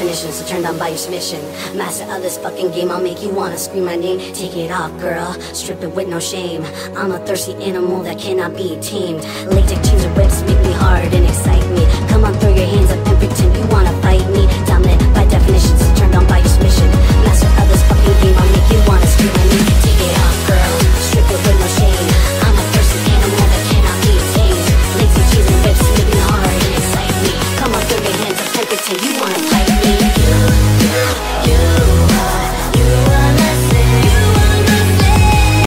on by your submission. Master of this fucking game, I'll make you wanna scream my name. Take it off, girl, strip it with no shame. I'm a thirsty animal that cannot be tamed. Latex chains and whips make me hard and excite me. Come on, throw your hands up and pretend